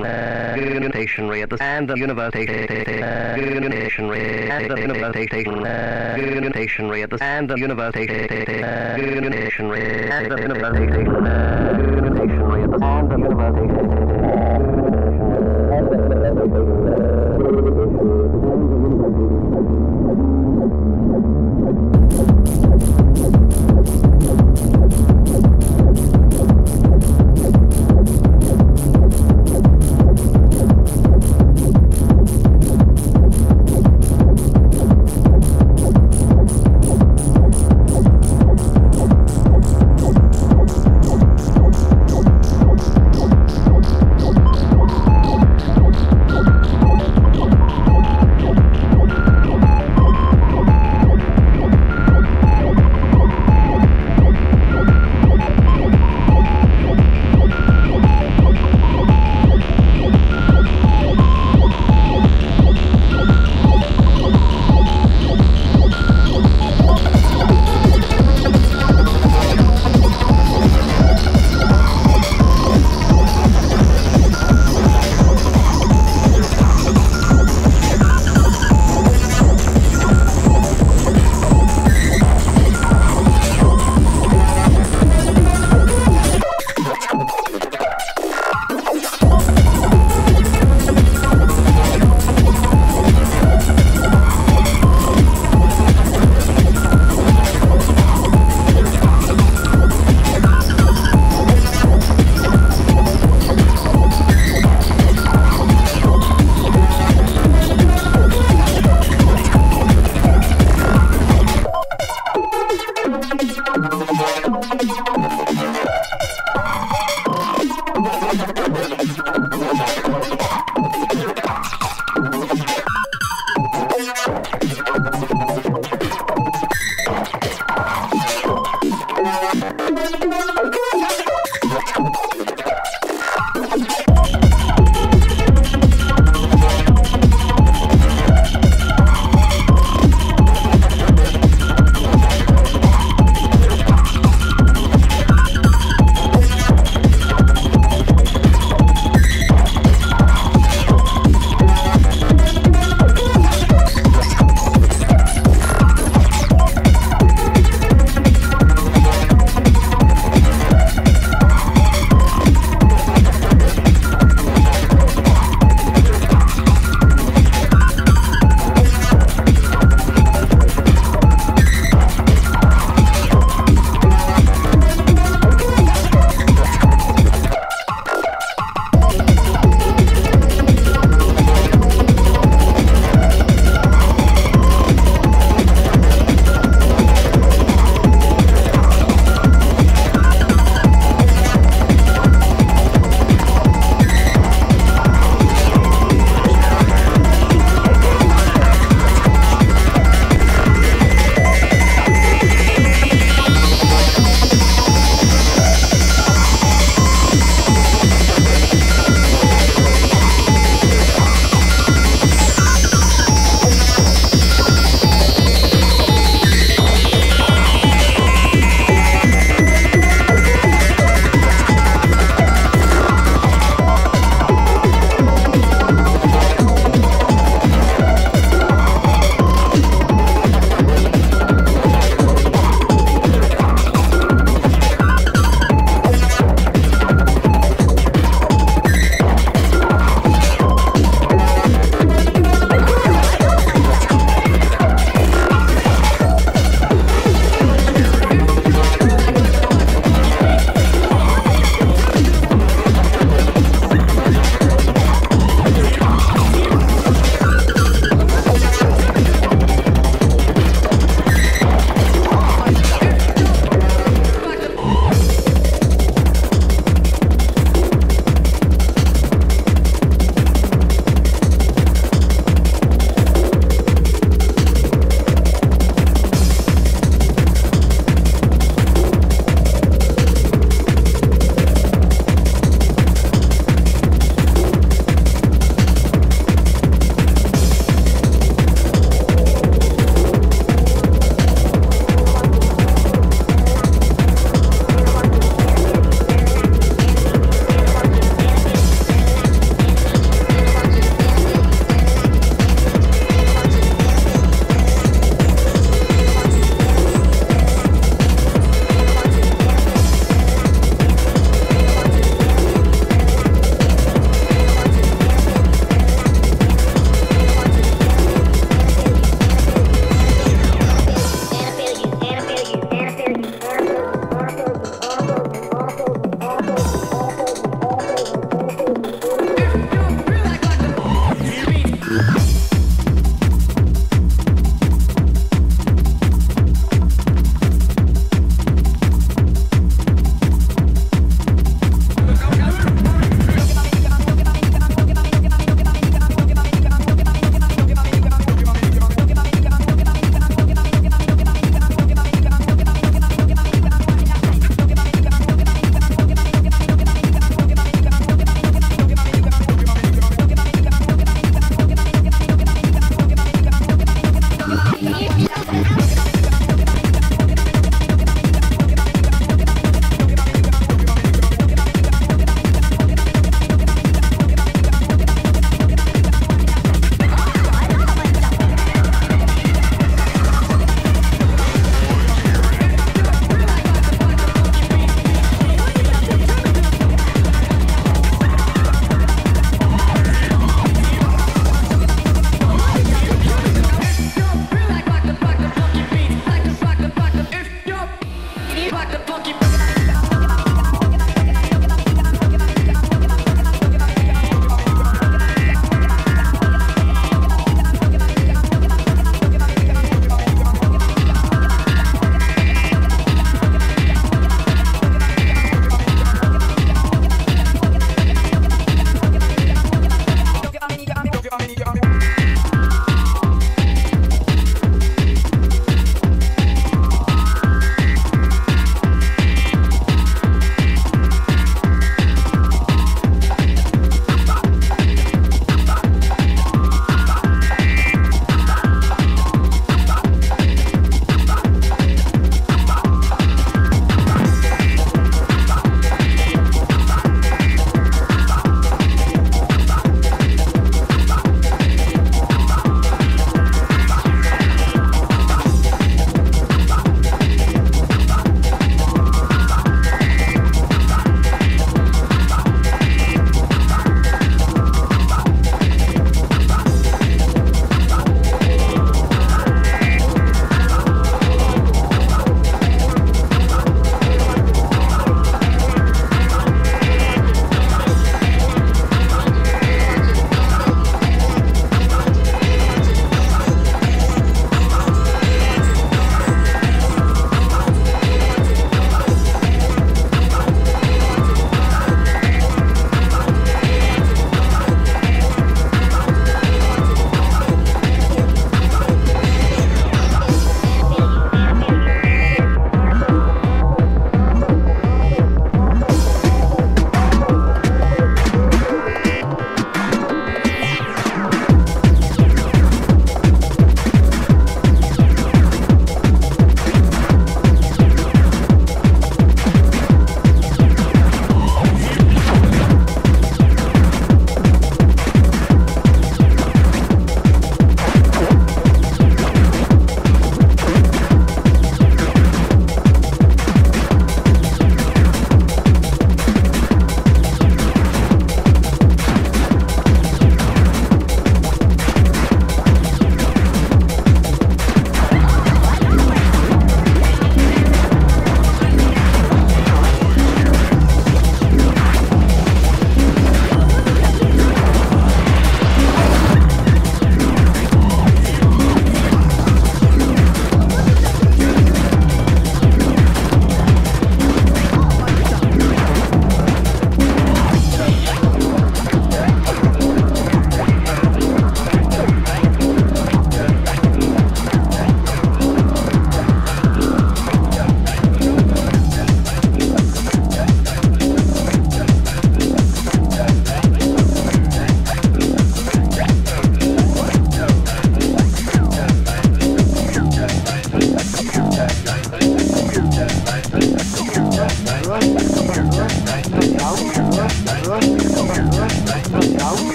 stationary at the and the university stationary at the university stationary at the and the university stationary at the university stationary at the and the university